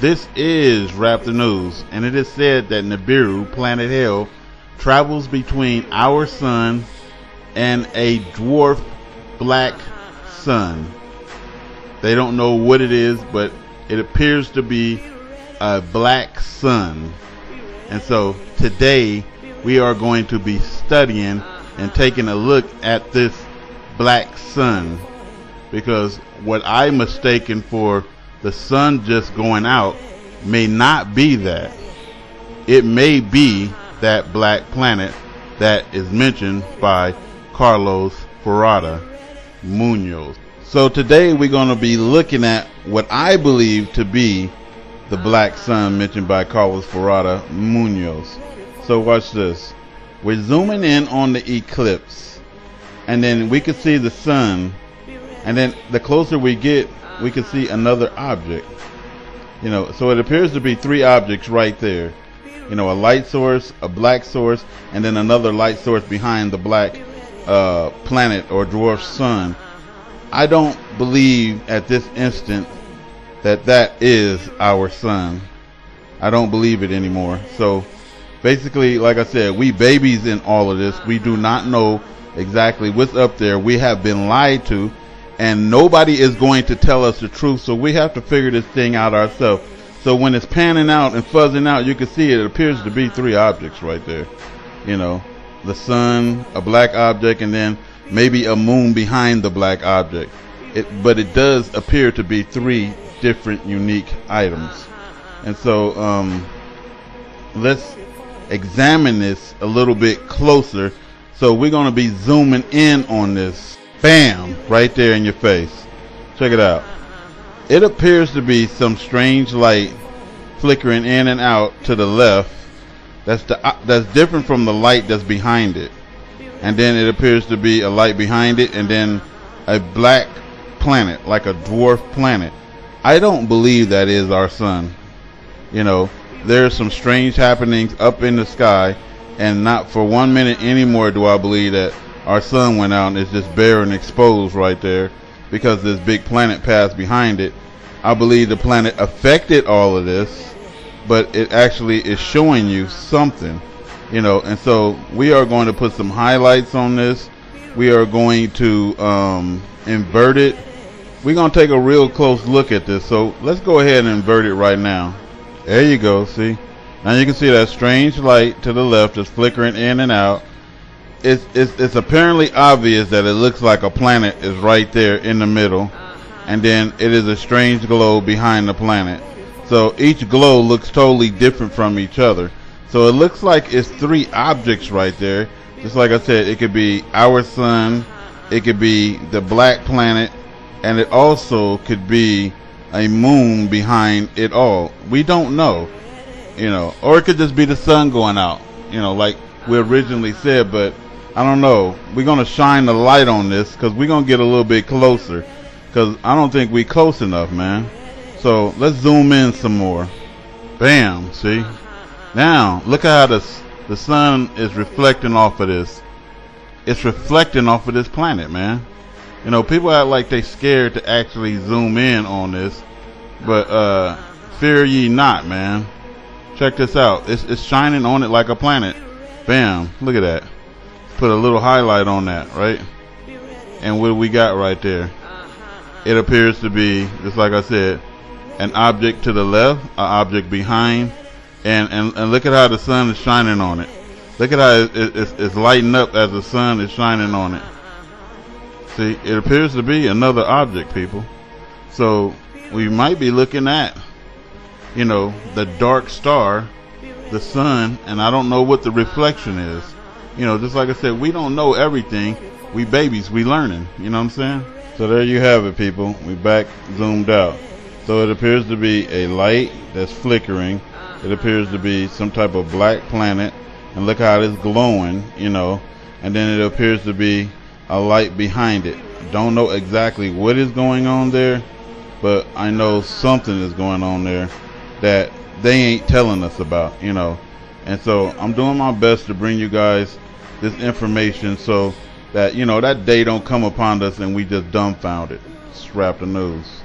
This is Rap The News, and it is said that Nibiru, planet Hell, travels between our sun and a dwarf black sun. They don't know what it is, but it appears to be a black sun. And so today we are going to be studying and taking a look at this black sun because what I mistaken for the sun just going out may not be that. It may be that black planet that is mentioned by Carlos Ferrada Munoz. So today we're going to be looking at what I believe to be the black sun mentioned by Carlos Ferrada Munoz. So watch this. We're zooming in on the eclipse and then we can see the sun and then the closer we get we can see another object. You know so it appears to be three objects right there. You know a light source a black source and then another light source behind the black uh, planet or dwarf sun. I don't believe at this instant that that is our sun. I don't believe it anymore. So basically like i said we babies in all of this. We do not know exactly what's up there. We have been lied to and nobody is going to tell us the truth. So we have to figure this thing out ourselves. So when it's panning out and fuzzing out, you can see it, appears to be three objects right there. You know, the sun, a black object, and then maybe a moon behind the black object. It, but it does appear to be three different unique items. And so, um, let's examine this a little bit closer. So we're going to be zooming in on this Bam! Right there in your face. Check it out. It appears to be some strange light flickering in and out to the left. That's the uh, that's different from the light that's behind it. And then it appears to be a light behind it and then a black planet, like a dwarf planet. I don't believe that is our sun. You know, there's some strange happenings up in the sky and not for one minute anymore do I believe that our sun went out and it's just bare and exposed right there because this big planet passed behind it. I believe the planet affected all of this, but it actually is showing you something, you know. And so we are going to put some highlights on this. We are going to um, invert it. We're going to take a real close look at this. So let's go ahead and invert it right now. There you go. See? Now you can see that strange light to the left is flickering in and out it's, it's it's apparently obvious that it looks like a planet is right there in the middle, uh-huh. and then it is a strange glow behind the planet. So each glow looks totally different from each other. So it looks like it's three objects right there. Just like I said, it could be our sun, uh-huh. it could be the black planet, and it also could be a moon behind it all. We don't know, you know, or it could just be the sun going out, you know, like we originally said, but I don't know. We're gonna shine the light on this because we're gonna get a little bit closer. Cause I don't think we close enough, man. So let's zoom in some more. Bam. See. Now look at how the the sun is reflecting off of this. It's reflecting off of this planet, man. You know, people act like they scared to actually zoom in on this, but uh, fear ye not, man. Check this out. It's it's shining on it like a planet. Bam. Look at that put a little highlight on that, right? And what we got right there? It appears to be, just like I said, an object to the left, an object behind, and, and, and look at how the sun is shining on it. Look at how it, it, it's, it's lighting up as the sun is shining on it. See, it appears to be another object, people. So we might be looking at, you know, the dark star, the sun, and I don't know what the reflection is you know, just like I said, we don't know everything. We babies, we learning. You know what I'm saying? So there you have it, people. We back zoomed out. So it appears to be a light that's flickering. It appears to be some type of black planet. And look how it's glowing, you know. And then it appears to be a light behind it. Don't know exactly what is going on there, but I know something is going on there that they ain't telling us about, you know. And so I'm doing my best to bring you guys this information so that, you know, that day don't come upon us and we just dumbfounded. It's Rap The News.